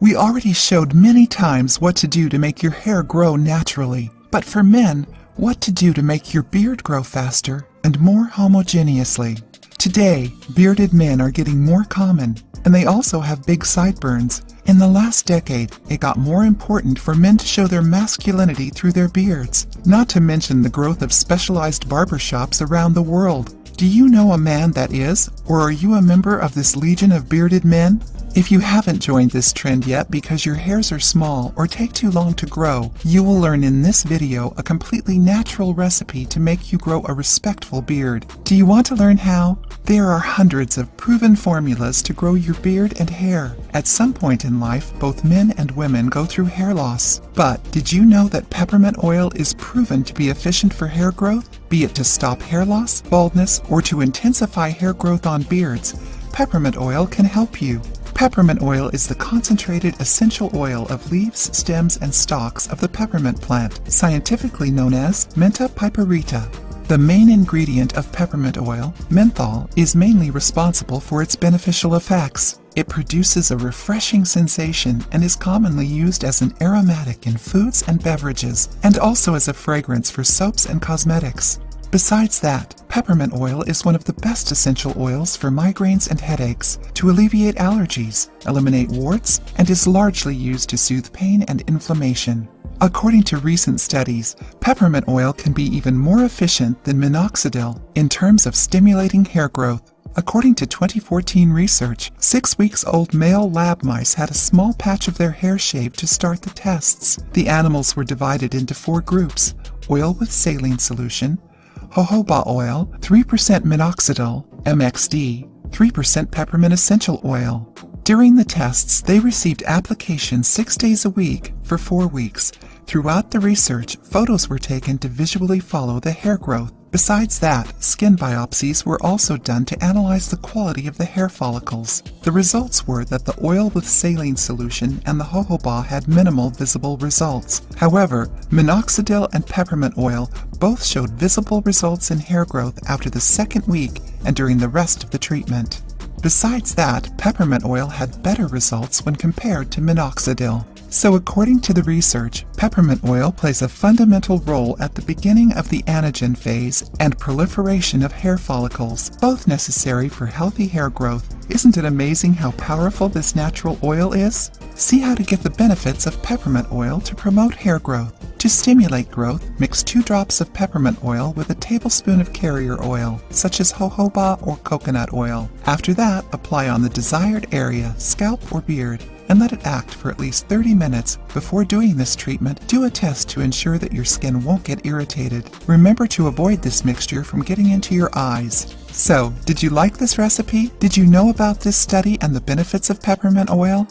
We already showed many times what to do to make your hair grow naturally. But for men, what to do to make your beard grow faster and more homogeneously. Today, bearded men are getting more common, and they also have big sideburns. In the last decade, it got more important for men to show their masculinity through their beards, not to mention the growth of specialized barbershops around the world. Do you know a man that is, or are you a member of this legion of bearded men? If you haven't joined this trend yet because your hairs are small or take too long to grow, you will learn in this video a completely natural recipe to make you grow a respectful beard. Do you want to learn how? There are hundreds of proven formulas to grow your beard and hair. At some point in life, both men and women go through hair loss. But did you know that peppermint oil is proven to be efficient for hair growth? Be it to stop hair loss, baldness, or to intensify hair growth on beards, peppermint oil can help you. Peppermint oil is the concentrated essential oil of leaves, stems, and stalks of the peppermint plant, scientifically known as Mentha piperita. The main ingredient of peppermint oil, menthol, is mainly responsible for its beneficial effects. It produces a refreshing sensation and is commonly used as an aromatic in foods and beverages, and also as a fragrance for soaps and cosmetics. Besides that, peppermint oil is one of the best essential oils for migraines and headaches, to alleviate allergies, eliminate warts, and is largely used to soothe pain and inflammation. According to recent studies, peppermint oil can be even more efficient than minoxidil in terms of stimulating hair growth. According to 2014 research, six weeks old male lab mice had a small patch of their hair shaved to start the tests. The animals were divided into four groups oil with saline solution, jojoba oil, 3% minoxidil, MXD, 3% peppermint essential oil. During the tests, they received applications six days a week for four weeks. Throughout the research, photos were taken to visually follow the hair growth. Besides that, skin biopsies were also done to analyze the quality of the hair follicles. The results were that the oil with saline solution and the jojoba had minimal visible results. However, minoxidil and peppermint oil both showed visible results in hair growth after the second week and during the rest of the treatment. Besides that, peppermint oil had better results when compared to minoxidil. So according to the research, peppermint oil plays a fundamental role at the beginning of the anagen phase and proliferation of hair follicles, both necessary for healthy hair growth. Isn't it amazing how powerful this natural oil is? See how to get the benefits of peppermint oil to promote hair growth. To stimulate growth, mix 2 drops of peppermint oil with a tablespoon of carrier oil, such as jojoba or coconut oil. After that, apply on the desired area, scalp or beard and let it act for at least 30 minutes. Before doing this treatment, do a test to ensure that your skin won't get irritated. Remember to avoid this mixture from getting into your eyes. So, did you like this recipe? Did you know about this study and the benefits of peppermint oil?